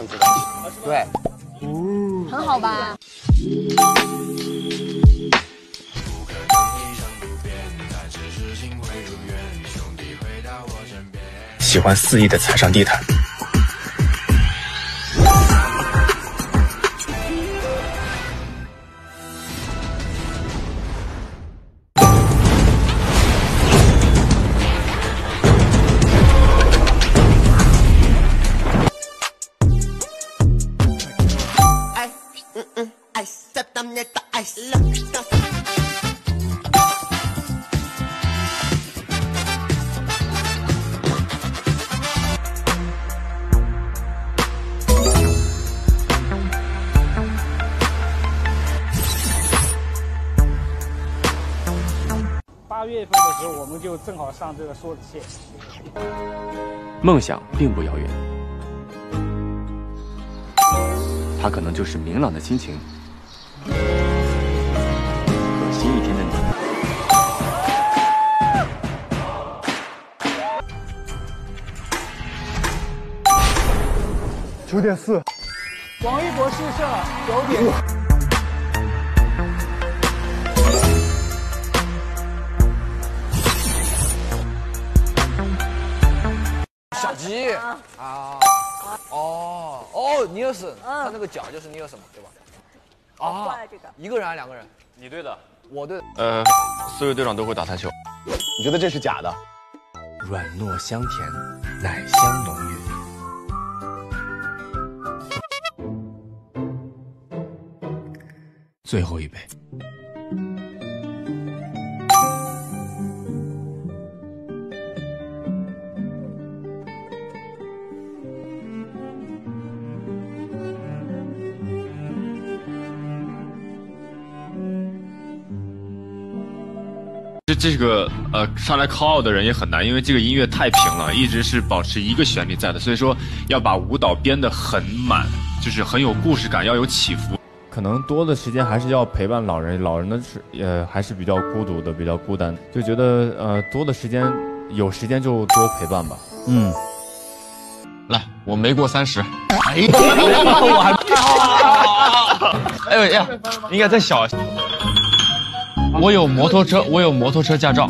这样子的。对，很好吧？喜欢肆意的踩上地毯。八月份的时候，我们就正好上这个梭子蟹。梦想并不遥远，它可能就是明朗的心情九点四，王一博试射九点。小吉啊，哦哦，尼尔森，他那个脚就是尼尔森嘛，对吧？啊，一个人还是两个人？你对的，我对的。呃，所有队长都会打台球。你觉得这是假的？软糯香甜，奶香浓郁。最后一杯。这这个呃上来 call 的人也很难，因为这个音乐太平了，一直是保持一个旋律在的，所以说要把舞蹈编得很满，就是很有故事感，要有起伏。可能多的时间还是要陪伴老人，老人的是呃还是比较孤独的，比较孤单，就觉得呃多的时间有时间就多陪伴吧。嗯，来，我没过三十，哎，我还，哎呦呀，应该再小。我有摩托车，我有摩托车驾照。